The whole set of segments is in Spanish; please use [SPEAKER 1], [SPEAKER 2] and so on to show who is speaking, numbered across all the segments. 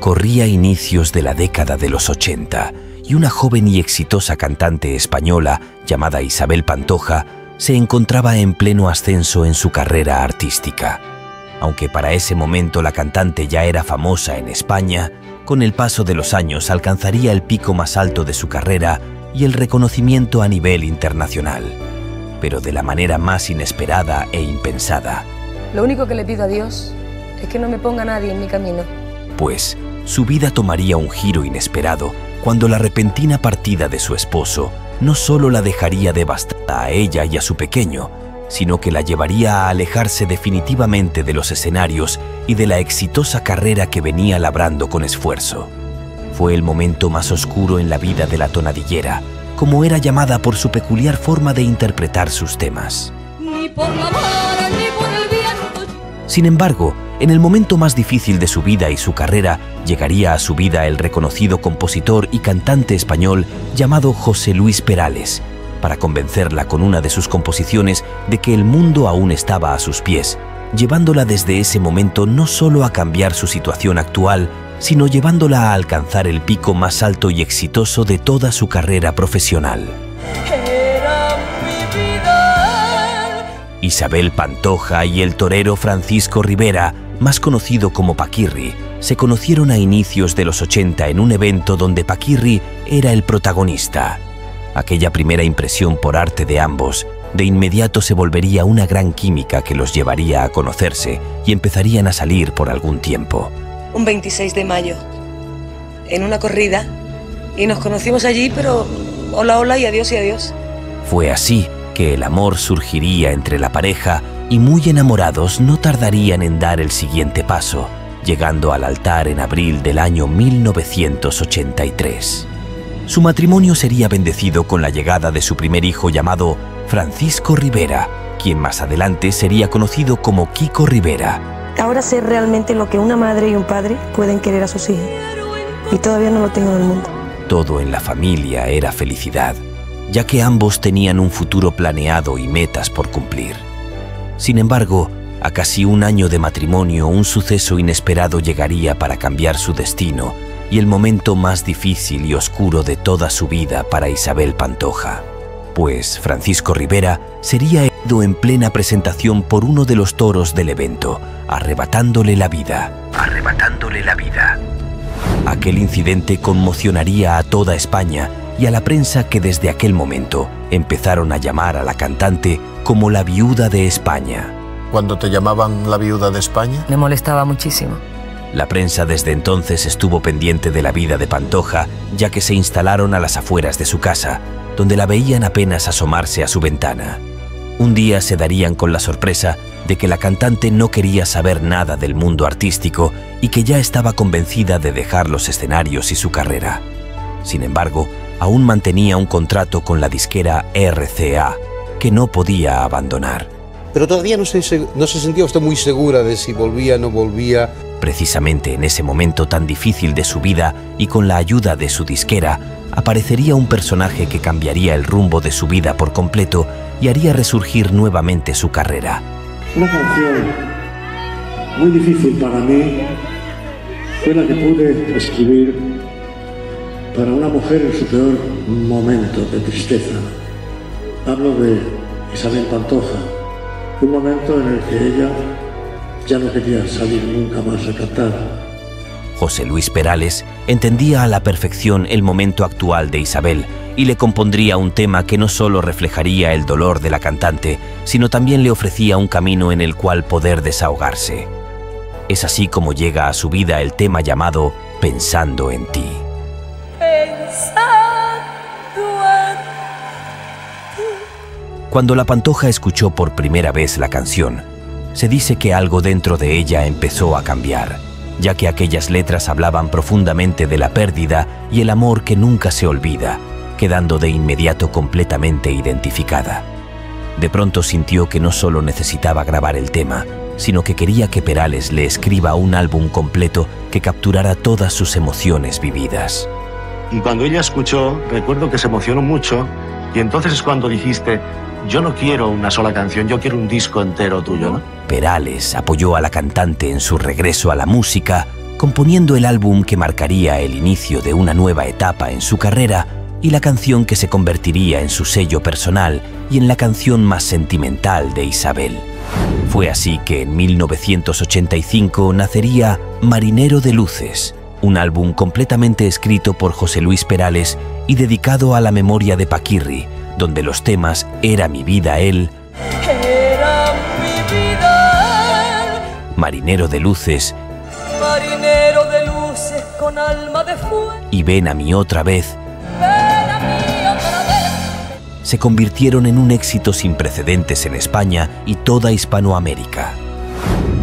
[SPEAKER 1] Corría inicios de la década de los 80 y una joven y exitosa cantante española llamada Isabel Pantoja se encontraba en pleno ascenso en su carrera artística. Aunque para ese momento la cantante ya era famosa en España, con el paso de los años alcanzaría el pico más alto de su carrera y el reconocimiento a nivel internacional, pero de la manera más inesperada e impensada.
[SPEAKER 2] Lo único que le pido a Dios es que no me ponga nadie en mi camino.
[SPEAKER 1] Su vida tomaría un giro inesperado cuando la repentina partida de su esposo no solo la dejaría devastada a ella y a su pequeño, sino que la llevaría a alejarse definitivamente de los escenarios y de la exitosa carrera que venía labrando con esfuerzo. Fue el momento más oscuro en la vida de la tonadillera, como era llamada por su peculiar forma de interpretar sus temas. Sin embargo, en el momento más difícil de su vida y su carrera, llegaría a su vida el reconocido compositor y cantante español llamado José Luis Perales, para convencerla con una de sus composiciones de que el mundo aún estaba a sus pies, llevándola desde ese momento no solo a cambiar su situación actual, sino llevándola a alcanzar el pico más alto y exitoso de toda su carrera profesional. Isabel Pantoja y el torero Francisco Rivera, más conocido como Paquirri, se conocieron a inicios de los 80 en un evento donde Paquirri era el protagonista. Aquella primera impresión por arte de ambos de inmediato se volvería una gran química que los llevaría a conocerse y empezarían a salir por algún tiempo.
[SPEAKER 2] Un 26 de mayo, en una corrida, y nos conocimos allí, pero hola, hola y adiós y adiós.
[SPEAKER 1] Fue así que el amor surgiría entre la pareja y muy enamorados no tardarían en dar el siguiente paso, llegando al altar en abril del año 1983. Su matrimonio sería bendecido con la llegada de su primer hijo llamado Francisco Rivera, quien más adelante sería conocido como Kiko Rivera.
[SPEAKER 2] Ahora sé realmente lo que una madre y un padre pueden querer a sus hijos. Y todavía no lo tengo en el mundo.
[SPEAKER 1] Todo en la familia era felicidad ya que ambos tenían un futuro planeado y metas por cumplir. Sin embargo, a casi un año de matrimonio, un suceso inesperado llegaría para cambiar su destino y el momento más difícil y oscuro de toda su vida para Isabel Pantoja, pues Francisco Rivera sería herido en plena presentación por uno de los toros del evento, arrebatándole la vida. Arrebatándole la vida. Aquel incidente conmocionaría a toda España y a la prensa que desde aquel momento empezaron a llamar a la cantante como la viuda de España.
[SPEAKER 3] ¿Cuando te llamaban la viuda de España?
[SPEAKER 2] Me molestaba muchísimo.
[SPEAKER 1] La prensa desde entonces estuvo pendiente de la vida de Pantoja, ya que se instalaron a las afueras de su casa, donde la veían apenas asomarse a su ventana. Un día se darían con la sorpresa de que la cantante no quería saber nada del mundo artístico y que ya estaba convencida de dejar los escenarios y su carrera. Sin embargo, aún mantenía un contrato con la disquera RCA, que no podía abandonar.
[SPEAKER 4] Pero todavía no se, no se sentía usted muy segura de si volvía o no volvía.
[SPEAKER 1] Precisamente en ese momento tan difícil de su vida y con la ayuda de su disquera, aparecería un personaje que cambiaría el rumbo de su vida por completo y haría resurgir nuevamente su carrera.
[SPEAKER 5] Una canción muy difícil para mí fue la que pude escribir para una mujer en su peor momento de tristeza. Hablo de Isabel Pantoja, un momento en el que ella ya no quería salir nunca más a cantar.
[SPEAKER 1] José Luis Perales entendía a la perfección el momento actual de Isabel y le compondría un tema que no solo reflejaría el dolor de la cantante, sino también le ofrecía un camino en el cual poder desahogarse. Es así como llega a su vida el tema llamado Pensando en ti. Cuando la Pantoja escuchó por primera vez la canción, se dice que algo dentro de ella empezó a cambiar, ya que aquellas letras hablaban profundamente de la pérdida y el amor que nunca se olvida, quedando de inmediato completamente identificada. De pronto sintió que no solo necesitaba grabar el tema, sino que quería que Perales le escriba un álbum completo que capturara todas sus emociones vividas.
[SPEAKER 3] Y cuando ella escuchó, recuerdo que se emocionó mucho y entonces es cuando dijiste, yo no quiero una sola canción, yo quiero un disco entero tuyo, ¿no?
[SPEAKER 1] Perales apoyó a la cantante en su regreso a la música componiendo el álbum que marcaría el inicio de una nueva etapa en su carrera y la canción que se convertiría en su sello personal y en la canción más sentimental de Isabel. Fue así que en 1985 nacería Marinero de Luces, un álbum completamente escrito por José Luis Perales y dedicado a la memoria de Paquirri, donde los temas Era mi vida él,
[SPEAKER 6] Era mi vida,
[SPEAKER 1] Marinero de Luces
[SPEAKER 6] marinero de luces con alma de fuego.
[SPEAKER 1] y Ven a mí otra vez
[SPEAKER 6] Ven a mí otra vez.
[SPEAKER 1] se convirtieron en un éxito sin precedentes en España y toda Hispanoamérica.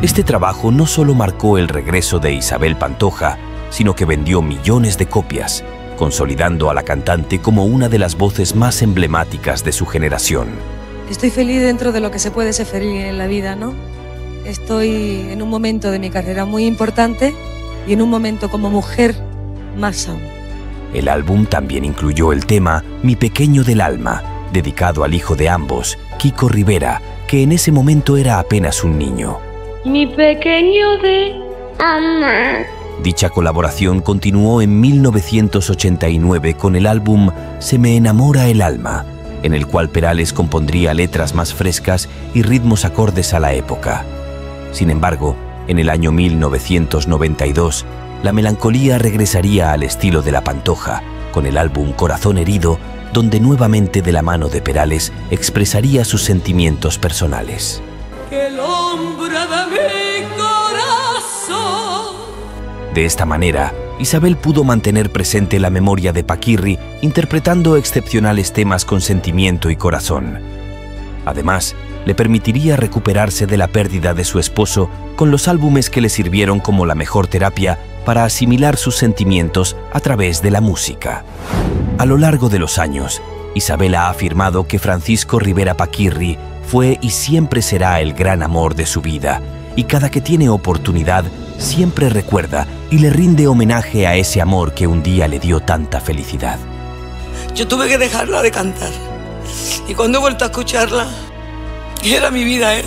[SPEAKER 1] Este trabajo no solo marcó el regreso de Isabel Pantoja, sino que vendió millones de copias, consolidando a la cantante como una de las voces más emblemáticas de su generación.
[SPEAKER 2] Estoy feliz dentro de lo que se puede ser feliz en la vida, ¿no? Estoy en un momento de mi carrera muy importante y en un momento como mujer más aún.
[SPEAKER 1] El álbum también incluyó el tema Mi pequeño del alma, dedicado al hijo de ambos, Kiko Rivera, que en ese momento era apenas un niño.
[SPEAKER 7] Mi pequeño de ama.
[SPEAKER 1] Dicha colaboración continuó en 1989 con el álbum Se me enamora el alma, en el cual Perales compondría letras más frescas y ritmos acordes a la época. Sin embargo, en el año 1992, la melancolía regresaría al estilo de la Pantoja, con el álbum Corazón herido, donde nuevamente de la mano de Perales expresaría sus sentimientos personales.
[SPEAKER 6] El hombre de corazón.
[SPEAKER 1] De esta manera, Isabel pudo mantener presente la memoria de Paquirri interpretando excepcionales temas con sentimiento y corazón. Además, le permitiría recuperarse de la pérdida de su esposo con los álbumes que le sirvieron como la mejor terapia para asimilar sus sentimientos a través de la música. A lo largo de los años, Isabel ha afirmado que Francisco Rivera Paquirri fue y siempre será el gran amor de su vida, y cada que tiene oportunidad siempre recuerda y le rinde homenaje a ese amor que un día le dio tanta felicidad.
[SPEAKER 2] Yo tuve que dejarla de cantar. Y cuando he vuelto a escucharla, era mi vida él.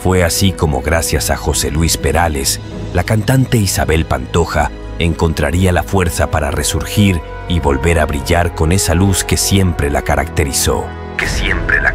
[SPEAKER 1] Fue así como gracias a José Luis Perales, la cantante Isabel Pantoja encontraría la fuerza para resurgir y volver a brillar con esa luz que siempre la caracterizó. Que siempre la